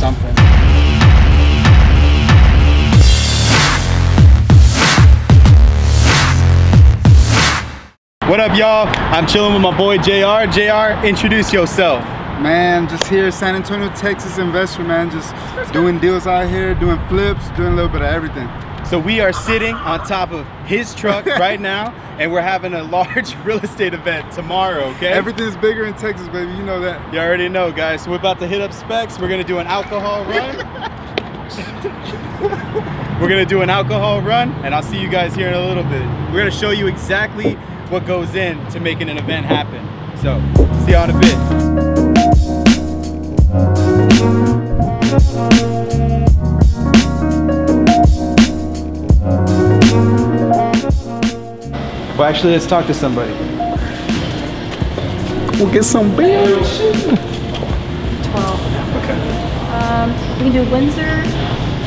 something. What up, y'all? I'm chilling with my boy JR. JR, introduce yourself. Man, just here, San Antonio, Texas investor, man. Just doing deals out here, doing flips, doing a little bit of everything. So we are sitting on top of his truck right now, and we're having a large real estate event tomorrow, okay? Everything's bigger in Texas, baby. You know that. You already know, guys. So we're about to hit up Spec's. We're gonna do an alcohol run. we're gonna do an alcohol run, and I'll see you guys here in a little bit. We're gonna show you exactly what goes in to making an event happen. So, see you all in a bit. Well, actually, let's talk to somebody. We'll get some beer. 12. Okay. Um, we can do Windsor.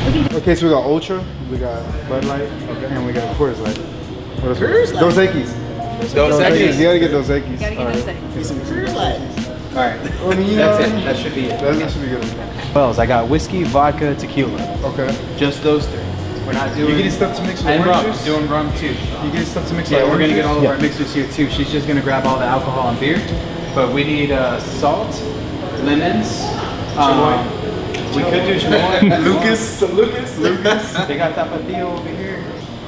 We can do Okay, so we got Ultra, we got Bud Light, okay. and we got Coors Light. What else? Coors Light? Dos Equis. Dos Equis. You gotta get Dos Equis. gotta get those things. All right. Well, I mean, you That's it. That should be it. That, that should be good. Wells, I got whiskey, vodka, tequila. Okay. Just those three. We're not doing. You doing. getting stuff to mix with and orange rum. juice? Doing rum too. You getting stuff to mix Yeah, with we're gonna get all of juice? our mixers here too. She's just gonna grab all the alcohol and beer, but we need uh, salt, lemons. Um, we could do chamoy. Lucas, Lucas, Lucas. They got tapatio over here.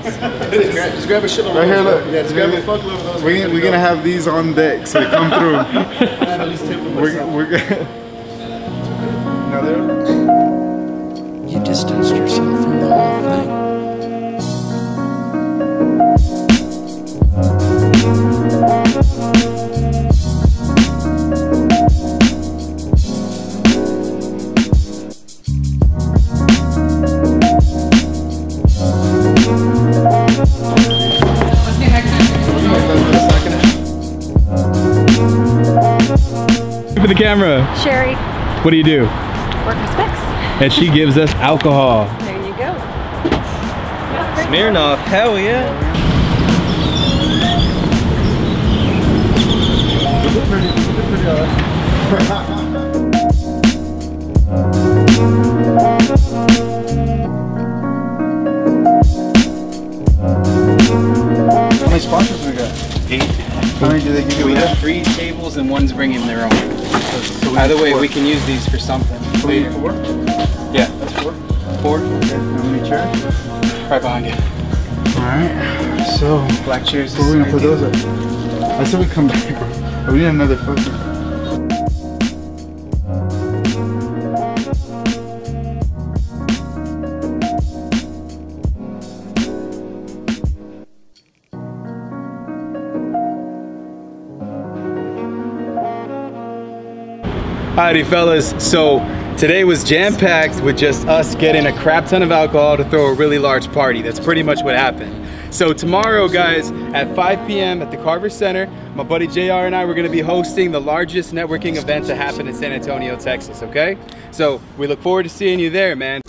Just grab a shitload. Right here, look. Yeah, just grab a fuckload of those. We, we're gonna have these on deck, so they come through. We're, we're. Another. You distanced yourself For the camera, Sherry. what do you do? Work for Spec's. And she gives us alcohol. There you go. Smirnoff, hell yeah. How many sponsors we got? Eight. How many do they give you? We have three tables and one's bringing their own. Either way, we can use these for something. We need four. Yeah, That's four. four. Okay. How many chairs? Right behind you. All right. So Black chairs. where we gonna put those at? I said we come back, bro. We need another fucking. Alrighty, fellas. So today was jam-packed with just us getting a crap ton of alcohol to throw a really large party. That's pretty much what happened. So tomorrow, guys, at 5 p.m. at the Carver Center, my buddy JR and I we're gonna be hosting the largest networking event to happen in San Antonio, Texas, okay? So we look forward to seeing you there, man.